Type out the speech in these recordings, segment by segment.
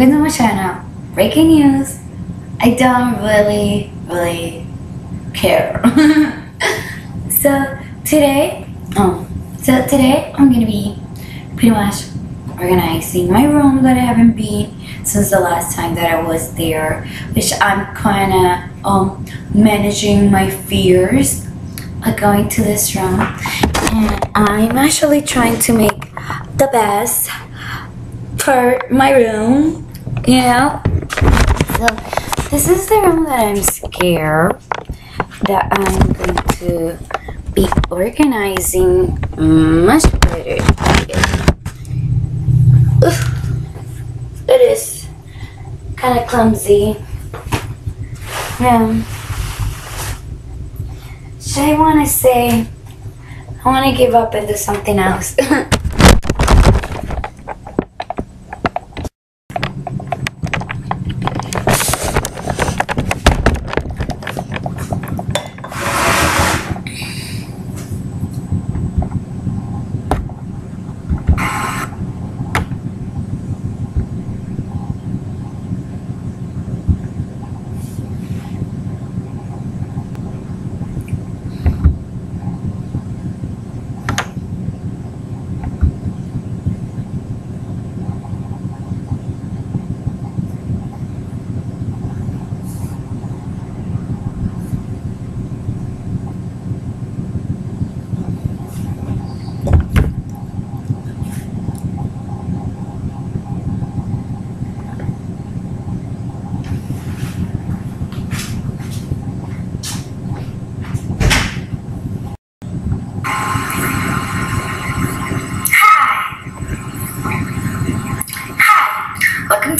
welcome to my channel. Breaking news. I don't really, really care. so today, um, so today I'm gonna be pretty much organizing my room that I haven't been since the last time that I was there, which I'm kind of um managing my fears of going to this room, and I'm actually trying to make the best for my room, you know. So this is the room that I'm scared that I'm going to be organizing much better. Oof. It is kind of clumsy. Um, should I want to say I want to give up and do something else?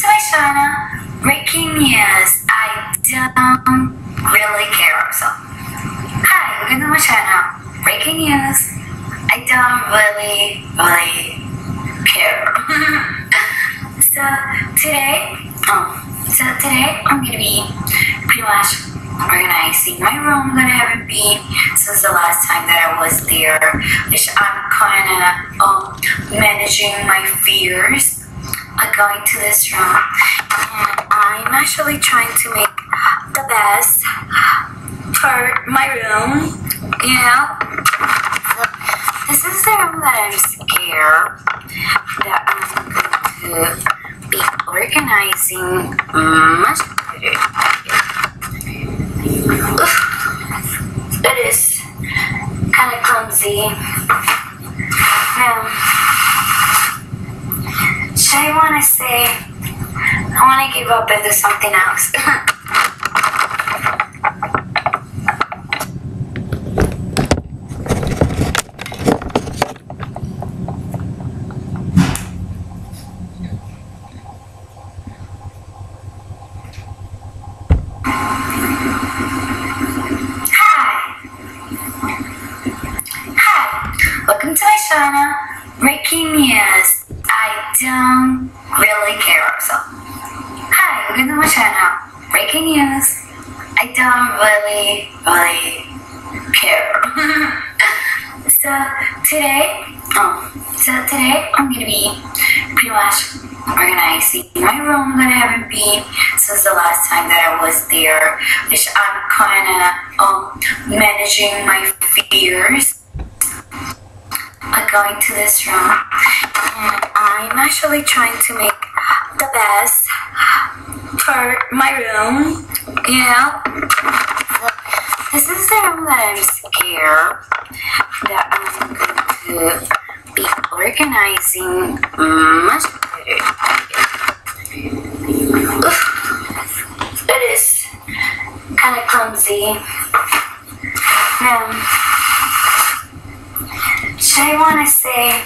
Hi, channel. Breaking news. I don't really care. So, hi, welcome to my channel. Breaking news. I don't really, really care. so today, um, so today I'm gonna be pretty much organizing my room that I haven't been since the last time that I was there, which I'm kind of um, managing my fears going to this room. And I'm actually trying to make the best for my room, you know. This is the room that I'm scared that I'm going to be organizing much better. Oof. It is kind of clumsy. Um, should I want to say I want to give up and do something else? Hi. Hi. Welcome to my channel. Breaking news. Don't really care. So, hi. Welcome to my channel. Breaking news. I don't really, really care. so today, um, so today I'm gonna be pretty much organizing my room that I haven't been since the last time that I was there, which I'm kind of um, managing my fears of going to this room. And I'm actually trying to make the best for my room, you know. This is the room that I'm scared that I'm going to be organizing much better. Oof. It is kind of clumsy. Um, should I want to say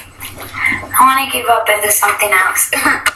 I want to give up and do something else?